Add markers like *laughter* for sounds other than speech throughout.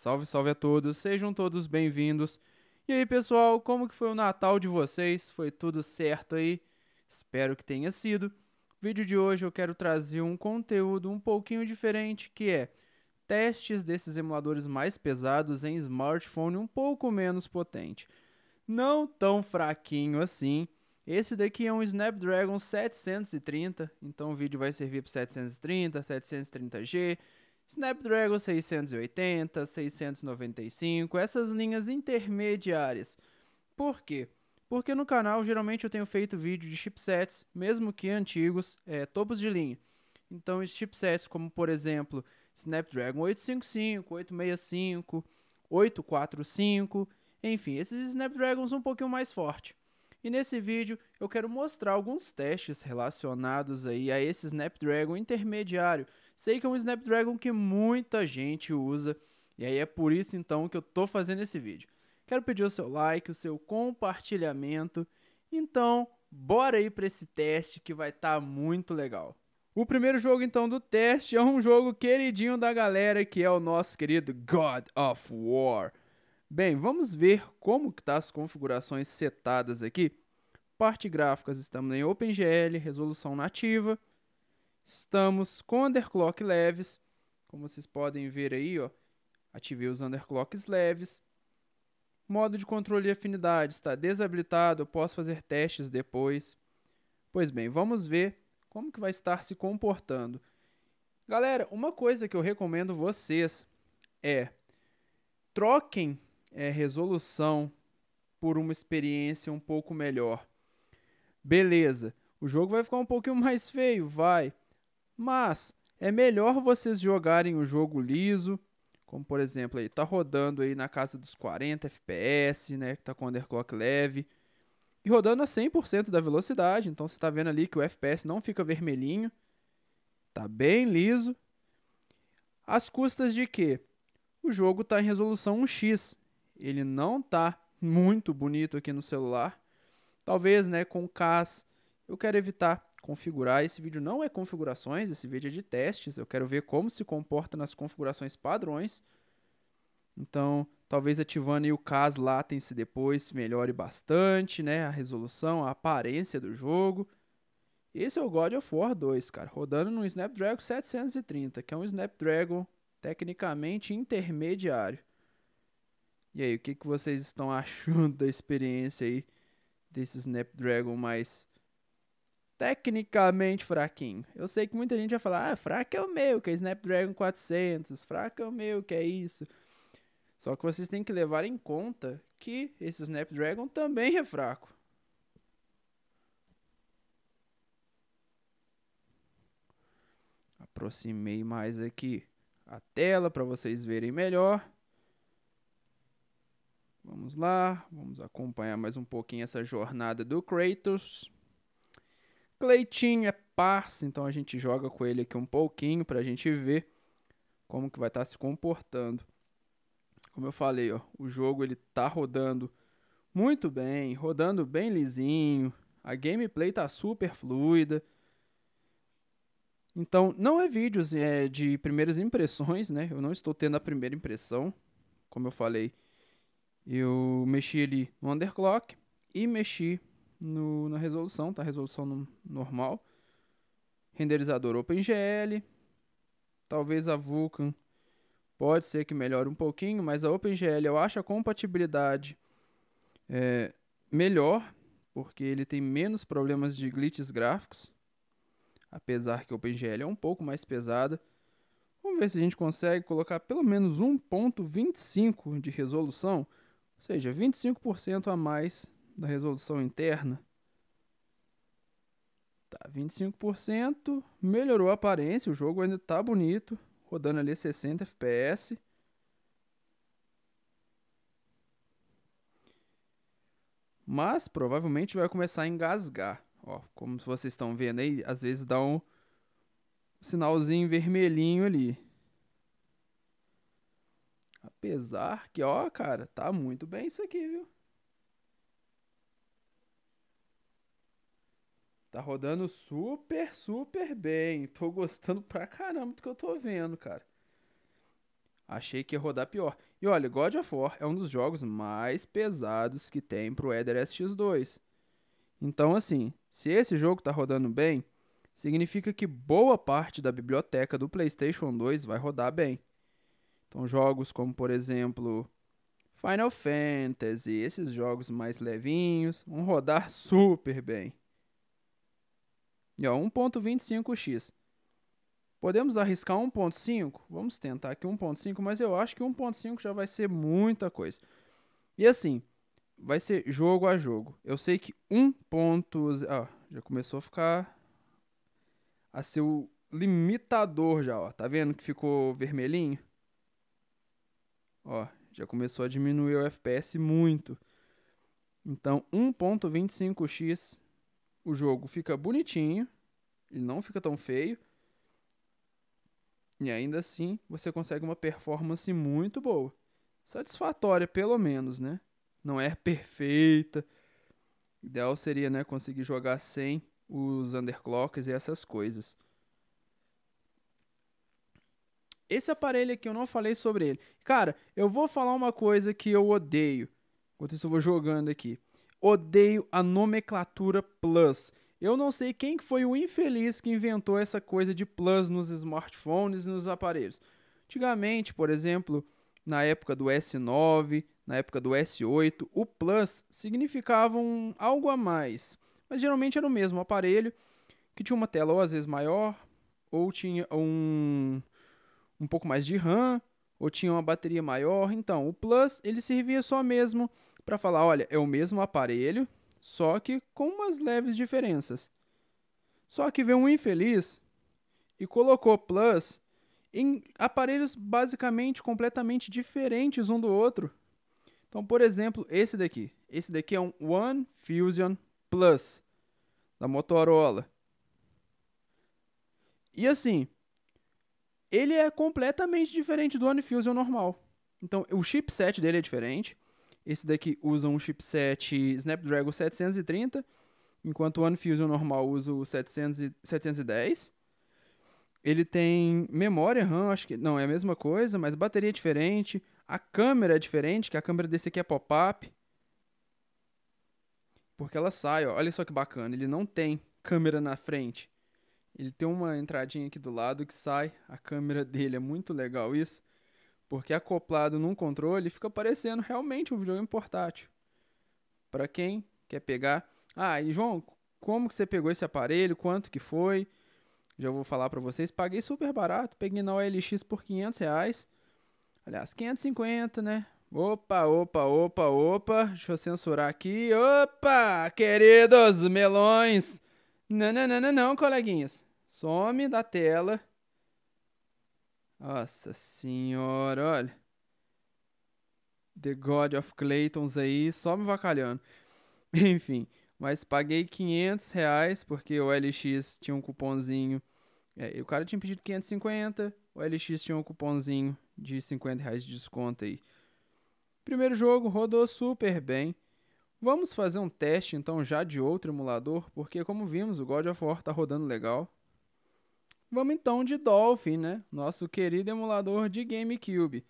Salve, salve a todos, sejam todos bem-vindos. E aí, pessoal, como que foi o Natal de vocês? Foi tudo certo aí? Espero que tenha sido. No vídeo de hoje eu quero trazer um conteúdo um pouquinho diferente, que é testes desses emuladores mais pesados em smartphone um pouco menos potente. Não tão fraquinho assim. Esse daqui é um Snapdragon 730, então o vídeo vai servir para 730, 730G, Snapdragon 680, 695, essas linhas intermediárias. Por quê? Porque no canal geralmente eu tenho feito vídeo de chipsets, mesmo que antigos, é, topos de linha. Então, chipsets como, por exemplo, Snapdragon 855, 865, 845, enfim, esses Snapdragons um pouquinho mais forte. E nesse vídeo eu quero mostrar alguns testes relacionados aí a esse Snapdragon intermediário. Sei que é um Snapdragon que muita gente usa, e aí é por isso então que eu tô fazendo esse vídeo. Quero pedir o seu like, o seu compartilhamento. Então, bora aí para esse teste que vai estar tá muito legal. O primeiro jogo então do teste é um jogo queridinho da galera que é o nosso querido God of War. Bem, vamos ver como que tá as configurações setadas aqui. Parte gráficas estamos em OpenGL, resolução nativa. Estamos com underclock leves, como vocês podem ver aí, ó. Ativei os underclocks leves. Modo de controle de afinidade está desabilitado, eu posso fazer testes depois. Pois bem, vamos ver como que vai estar se comportando. Galera, uma coisa que eu recomendo vocês é troquem é, resolução por uma experiência um pouco melhor. Beleza, o jogo vai ficar um pouquinho *laughs* mais feio, vai. Mas é melhor vocês jogarem o jogo liso, como por exemplo aí, tá rodando aí na casa dos 40 FPS, né, que tá com underclock leve e rodando a 100% da velocidade. Então você está vendo ali que o FPS não fica vermelhinho, tá bem liso. As custas de que o jogo está em resolução 1x, ele não tá muito bonito aqui no celular. Talvez, né, com o CAS, eu quero evitar configurar. Esse vídeo não é configurações, esse vídeo é de testes. Eu quero ver como se comporta nas configurações padrões. Então, Talvez ativando o CAS Latency depois melhore bastante, né? A resolução, a aparência do jogo. Esse é o God of War 2, cara, rodando no Snapdragon 730, que é um Snapdragon tecnicamente intermediário. E aí, o que, que vocês estão *laughs* achando da experiência aí desse Snapdragon mais tecnicamente fraquinho? Eu sei que muita gente vai falar, ah, fraco é o meu, que é Snapdragon 400, fraco é o meu, que é isso. Só que vocês têm que levar em conta que esse Snapdragon também é fraco. Aproximei mais aqui a tela para vocês verem melhor. Vamos lá, vamos acompanhar mais um pouquinho essa jornada do Kratos. Cleitinho é parça, então a gente joga com ele aqui um pouquinho para a gente ver como que vai estar tá se comportando. Como eu falei, ó, o jogo ele tá rodando muito bem, rodando bem lisinho. A gameplay tá super fluida. Então, não é vídeos é, de primeiras impressões, né? Eu não estou tendo a primeira impressão. Como eu falei, eu mexi ali no underclock e mexi no, na resolução, tá? Resolução no, normal. Renderizador OpenGL. Talvez a Vulkan Pode ser que melhore um pouquinho, mas a OpenGL eu acho a compatibilidade é, melhor, porque ele tem menos problemas de glitches gráficos, apesar que a OpenGL é um pouco mais pesada. Vamos ver se a gente consegue colocar pelo menos 1.25 de resolução, ou seja, 25% a mais da resolução interna. Tá, 25%, melhorou a aparência, o jogo ainda tá bonito, rodando ali 60 FPS. Mas provavelmente vai começar a engasgar. Ó, como vocês estão vendo aí, às vezes dá um sinalzinho vermelhinho ali. Apesar que, ó, cara, tá muito bem isso aqui, viu? Tá rodando super, super bem. Tô gostando pra caramba do que eu tô vendo, cara. Achei que ia rodar pior. E olha, God of War é um dos jogos mais pesados que tem pro Eder SX2. Então, assim, se esse jogo tá rodando bem, significa que boa parte da biblioteca do PlayStation 2 vai rodar bem. Então, jogos como, por exemplo, Final Fantasy, esses jogos mais levinhos, vão rodar super bem. E ó, 1.25x. Podemos arriscar 1.5? Vamos tentar aqui 1.5, mas eu acho que 1.5 já vai ser muita coisa. E assim, vai ser jogo a jogo. Eu sei que 1. Ah, já começou a ficar a ser o limitador já, ó. Tá vendo que ficou vermelhinho? Ó, já começou a diminuir o FPS muito. Então, 1.25x o jogo fica bonitinho, ele não fica tão feio. E ainda assim, você consegue uma performance muito boa. Satisfatória, pelo menos, né? Não é perfeita. Ideal seria, né, conseguir jogar sem os underclocks e essas coisas. Esse aparelho aqui eu não falei sobre ele. Cara, eu vou falar uma coisa que eu odeio. Enquanto isso eu vou jogando aqui. Odeio a nomenclatura Plus. Eu não sei quem foi o infeliz que inventou essa coisa de plus nos smartphones e nos aparelhos. Antigamente, por exemplo, na época do S9, na época do S8, o plus significava um, algo a mais. Mas geralmente era o mesmo aparelho, que tinha uma tela ou às vezes maior, ou tinha um, um pouco mais de RAM, ou tinha uma bateria maior. Então, o plus ele servia só mesmo para falar, olha, é o mesmo aparelho, só que com umas leves diferenças. Só que veio um infeliz e colocou Plus em aparelhos basicamente completamente diferentes um do outro. Então, por exemplo, esse daqui. Esse daqui é um One Fusion Plus da Motorola. E assim, ele é completamente diferente do One Fusion normal. Então, o chipset dele é diferente. Esse daqui usa um chipset Snapdragon 730, enquanto o One Fusion normal usa o 700 710. Ele tem memória RAM, acho que não é a mesma coisa, mas bateria é diferente. A câmera é diferente, que a câmera desse aqui é pop-up. Porque ela sai, ó. olha só que bacana, ele não tem câmera na frente. Ele tem uma entradinha aqui do lado que sai a câmera dele, é muito legal isso. Porque acoplado num controle fica parecendo realmente um videogame portátil. Para quem quer pegar. Ah, e João, como que você pegou esse aparelho? Quanto que foi? Já vou falar para vocês. Paguei super barato. Peguei na OLX por 500 reais. Aliás, 550, né? Opa, opa, opa, opa. Deixa eu censurar aqui. Opa, queridos melões. Não, não, não, não, não, coleguinhas. Some da tela. Nossa senhora, olha. The God of Claytons aí, só me vacalhando. *laughs* Enfim, mas paguei 500 reais porque o LX tinha um cupomzinho. É, o cara tinha pedido 550, o LX tinha um cupomzinho de 50 reais de desconto aí. Primeiro jogo rodou super bem. Vamos fazer um teste então já de outro emulador, porque como vimos o God of War tá rodando legal. Vamos então de Dolphin, né? Nosso querido emulador de GameCube.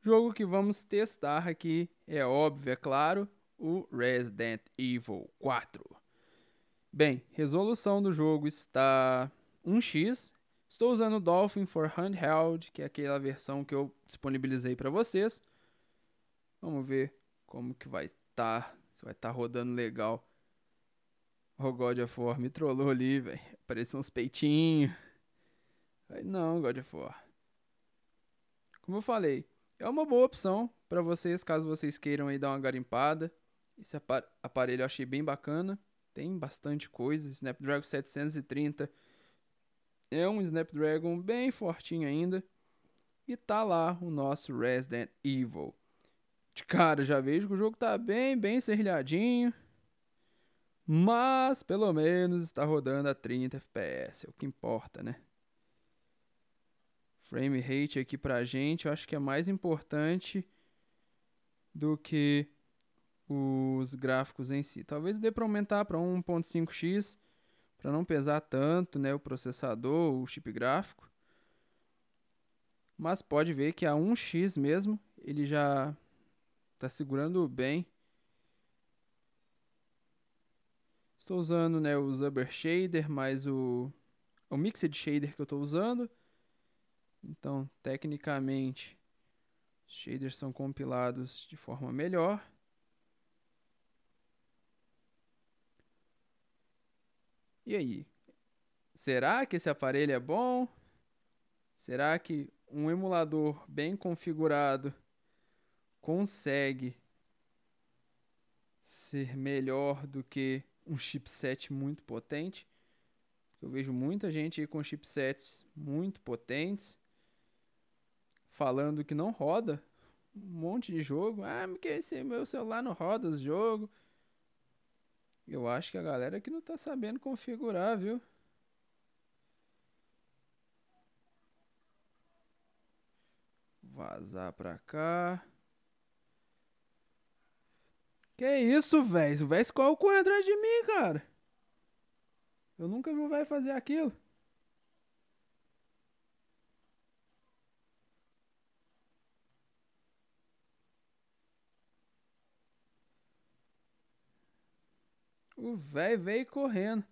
Jogo que vamos testar aqui é óbvio, é claro, o Resident Evil 4. Bem, resolução do jogo está 1x. Estou usando o Dolphin for Handheld, que é aquela versão que eu disponibilizei para vocês. Vamos ver como que vai estar, tá, se vai estar tá rodando legal. O God of War me trollou ali, velho. Apareceu uns peitinhos. Não, God of War. Como eu falei, é uma boa opção para vocês, caso vocês queiram aí dar uma garimpada. Esse aparelho eu achei bem bacana. Tem bastante coisa. Snapdragon 730 é um Snapdragon bem fortinho ainda. E tá lá o nosso Resident Evil. De cara, já vejo que o jogo tá bem, bem serrilhadinho. Mas, pelo menos, está rodando a 30 FPS. É o que importa, né? Frame rate aqui pra gente, eu acho que é mais importante do que os gráficos em si. Talvez dê para aumentar para 1.5x para não pesar tanto, né, o processador, o chip gráfico. mas pode ver que a 1x mesmo, ele já está segurando bem. Estou usando né, o Zuber Shader mais o, o Mixed Shader que eu estou usando. Então, tecnicamente, os shaders são compilados de forma melhor. E aí? Será que esse aparelho é bom? Será que um emulador bem configurado consegue ser melhor do que um chipset muito potente? Eu vejo muita gente com chipsets muito potentes falando que não roda um monte de jogo. Ah, porque esse meu celular não roda os jogos. Eu acho que a galera que não tá sabendo configurar, viu? Vazar pra cá. Que isso, velho? O velho escolhe correr atrás de mim, cara. Eu nunca vi o velho fazer aquilo. O velho veio correndo.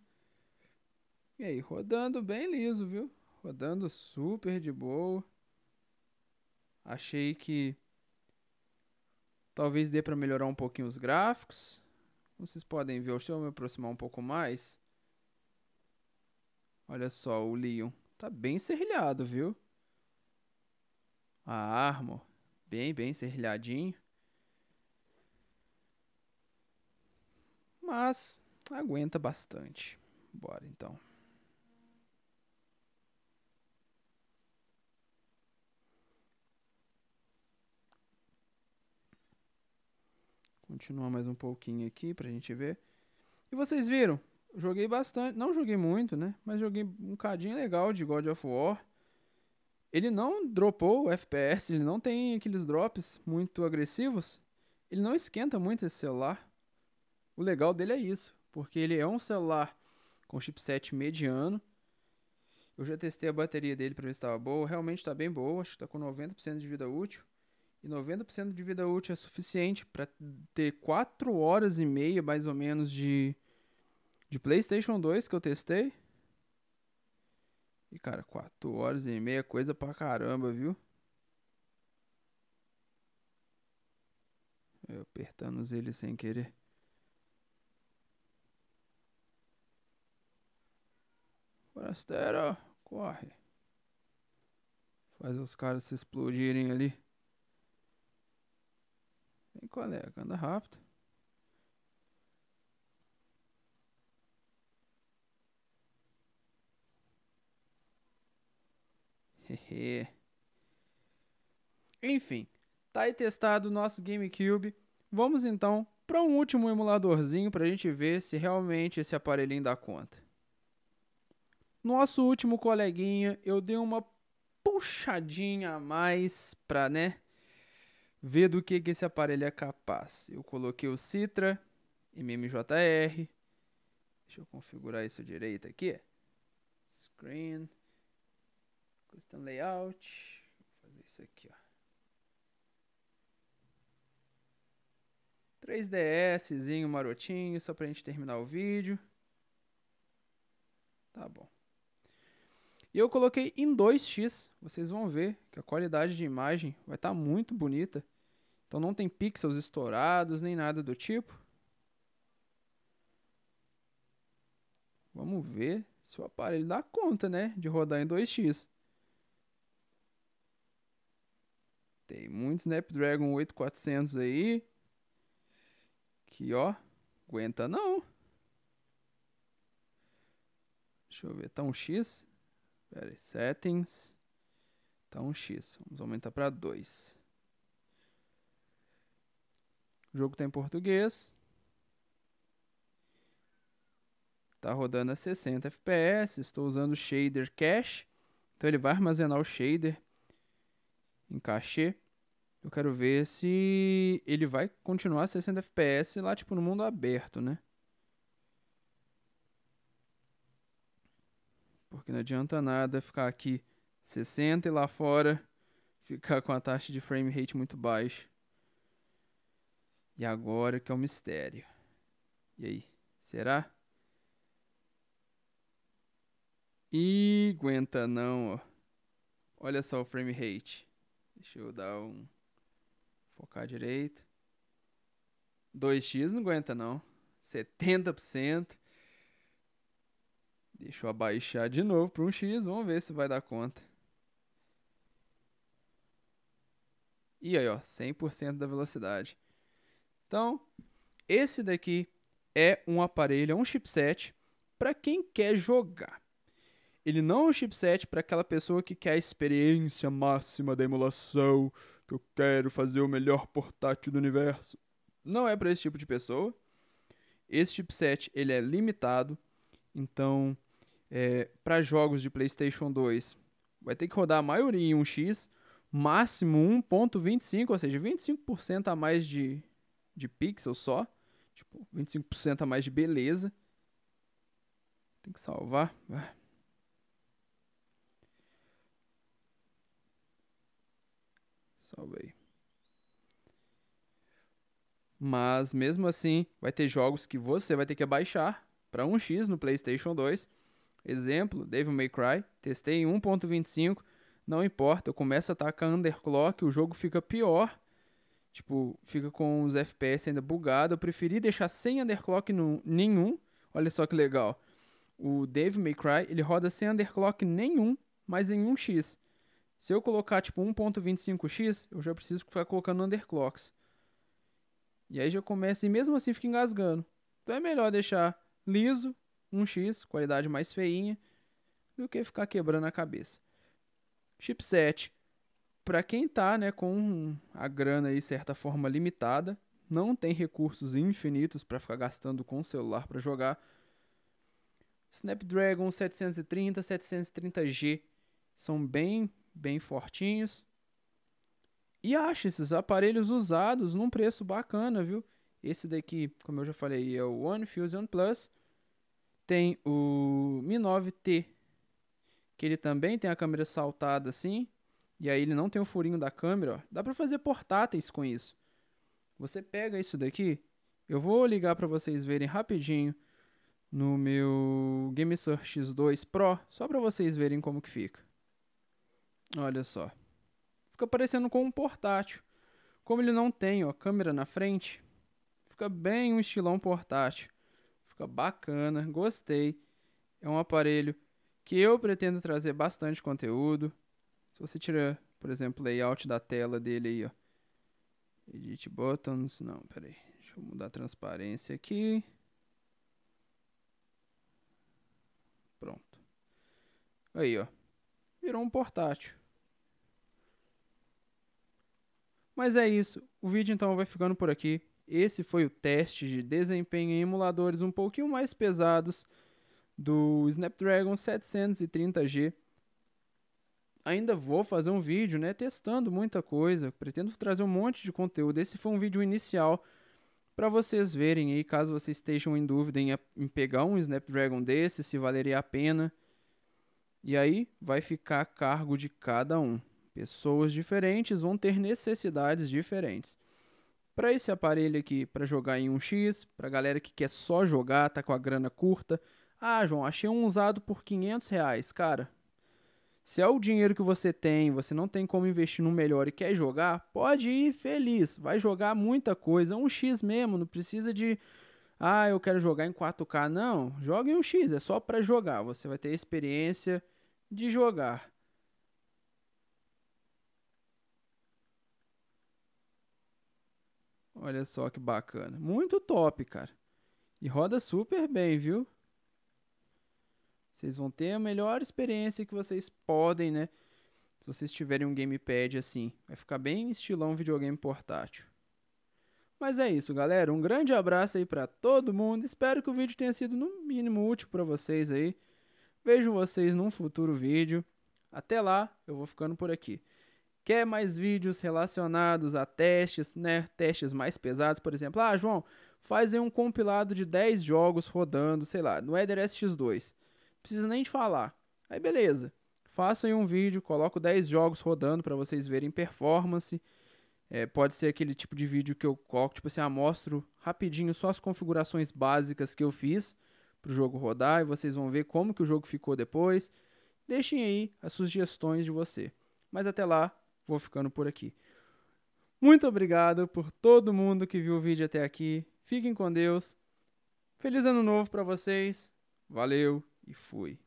E aí, rodando bem liso, viu? Rodando super de boa. Achei que talvez dê para melhorar um pouquinho os gráficos. Vocês podem ver, deixa eu me aproximar um pouco mais. Olha só, o Leon tá bem serrilhado, viu? A arma, bem, bem serrilhadinho. Mas aguenta bastante. Bora então. Continuar mais um pouquinho aqui pra gente ver. E vocês viram? Joguei bastante, não joguei muito, né? Mas joguei um cadinho legal de God of War. Ele não dropou o FPS, ele não tem aqueles drops muito agressivos. Ele não esquenta muito esse celular. O legal dele é isso, porque ele é um celular com chipset mediano. Eu já testei a bateria dele para ver se estava boa, realmente está bem boa, acho que está com 90% de vida útil. E 90% de vida útil é suficiente para ter 4 horas e meia mais ou menos de de PlayStation 2 que eu testei. E cara, 4 horas e meia, coisa pra caramba, viu? Eu apertando ele sem querer. Forastero, corre. Faz os caras se explodirem ali. Vem, colega, anda rápido. Enfim, tá aí testado o nosso GameCube. Vamos então para um último emuladorzinho para a gente ver se realmente esse aparelhinho dá conta. Nosso último coleguinha, eu dei uma puxadinha a mais para, né, ver do que, que esse aparelho é capaz. Eu coloquei o Citra MMJR. Deixa eu configurar isso direito aqui. Screen. Custom Layout. Vou fazer isso aqui, ó. 3DSzinho marotinho, só pra gente terminar o vídeo. Tá bom. E eu coloquei em 2x, vocês vão ver que a qualidade de imagem vai estar tá muito bonita. Então não tem pixels estourados, nem nada do tipo. Vamos ver se o aparelho dá conta, né, de rodar em 2x. Tem muito Snapdragon 8400 aí. Que ó, aguenta não. Deixa eu ver, tá um X. Pera aí, settings. Tá um X. Vamos aumentar para 2. O jogo tá em português. Tá rodando a 60 FPS. Estou usando o shader cache. Então ele vai armazenar o shader em cachê. Eu quero ver se ele vai continuar 60 FPS lá, tipo, no mundo aberto, né? Porque não adianta nada ficar aqui 60 e lá fora ficar com a taxa de frame rate muito baixa. E agora que é o um mistério. E aí, será? E aguenta não, ó. Olha só o frame rate. Deixa eu dar um focar direito. 2x não aguenta não. 70%. Deixa eu abaixar de novo para um x, vamos ver se vai dar conta. E aí, ó, 100% da velocidade. Então, esse daqui é um aparelho, é um chipset para quem quer jogar. Ele não é um chipset para aquela pessoa que quer a experiência máxima da emulação, que eu quero fazer o melhor portátil do universo. Não é para esse tipo de pessoa. Esse chipset ele é limitado, então é, para jogos de PlayStation 2 vai ter que rodar a maioria em 1x, máximo 1.25, ou seja, 25% a mais de, de pixels só, tipo 25% a mais de beleza. Tem que salvar. Salvei. Mas mesmo assim, vai ter jogos que você vai ter que baixar para 1x no PlayStation 2. Exemplo, Devil May Cry, testei em 1.25, não importa, eu começo a atacar underclock, o jogo fica pior. Tipo, fica com os FPS ainda bugado. Eu preferi deixar sem underclock no, nenhum. Olha só que legal. O Devil May Cry, ele roda sem underclock nenhum, mas em 1x. Se eu colocar tipo 1.25x, eu já preciso ficar colocando underclocks. E aí já começa, e mesmo assim fica engasgando. Então é melhor deixar liso, 1x, qualidade mais feinha, do que ficar quebrando a cabeça. Chipset, para quem tá, né, com a grana aí certa forma limitada, não tem recursos infinitos para ficar gastando com o celular para jogar. Snapdragon 730, 730G são bem bem fortinhos. E acha esses aparelhos usados num preço bacana, viu? Esse daqui, como eu já falei, é o One Fusion Plus. Tem o Mi 9T, que ele também tem a câmera saltada assim. E aí ele não tem o furinho da câmera, ó. Dá pra fazer portáteis com isso. Você pega isso daqui, eu vou ligar para vocês verem rapidinho no meu GameSearch X2 Pro, só para vocês verem como que fica. Olha só. Fica parecendo com um portátil. Como ele não tem ó, câmera na frente, fica bem um estilão portátil. Fica bacana, gostei. É um aparelho que eu pretendo trazer bastante conteúdo. Se você tirar, por exemplo, o layout da tela dele aí, ó. Edit buttons, não, peraí. Deixa eu mudar a transparência aqui. Pronto. Aí, ó. Virou um portátil. Mas é isso. O vídeo então vai ficando por aqui. Esse foi o teste de desempenho em emuladores um pouquinho mais pesados do Snapdragon 730G. Ainda vou fazer um vídeo, né, testando muita coisa. Pretendo trazer um monte de conteúdo. Esse foi um vídeo inicial para vocês verem aí, caso vocês estejam em dúvida em, em pegar um Snapdragon desse, se valeria a pena. E aí vai ficar a cargo de cada um. Pessoas diferentes vão ter necessidades diferentes. Para esse aparelho aqui, para jogar em 1x, para galera que quer só jogar, tá com a grana curta. Ah, João, achei um usado por 500 reais. Cara, se é o dinheiro que você tem, você não tem como investir no melhor e quer jogar, pode ir feliz. Vai jogar muita coisa. 1x mesmo, não precisa de... Ah, eu quero jogar em 4K. Não, joga em 1x, é só para jogar. Você vai ter experiência de jogar. Olha só que bacana. Muito top, cara. E roda super bem, viu? Vocês vão ter a melhor experiência que vocês podem, né? Se vocês tiverem um gamepad assim. Vai ficar bem estilão videogame portátil. Mas é isso, galera. Um grande abraço aí para todo mundo. Espero que o vídeo tenha sido no mínimo útil para vocês aí. Vejo vocês num futuro vídeo. Até lá, eu vou ficando por aqui. Quer mais vídeos relacionados a testes, né? Testes mais pesados, por exemplo. Ah, João, faz um compilado de 10 jogos rodando, sei lá, no Eder SX2. Não precisa nem de falar. Aí beleza. faço aí um vídeo, coloco 10 jogos rodando para vocês verem performance. É, pode ser aquele tipo de vídeo que eu coloco, tipo assim, ah, mostro rapidinho só as configurações básicas que eu fiz para o jogo rodar e vocês vão ver como que o jogo ficou depois. Deixem aí as sugestões de você. Mas até lá, vou ficando por aqui. Muito obrigado por todo mundo que viu o vídeo até aqui. Fiquem com Deus. Feliz ano novo para vocês. Valeu e fui.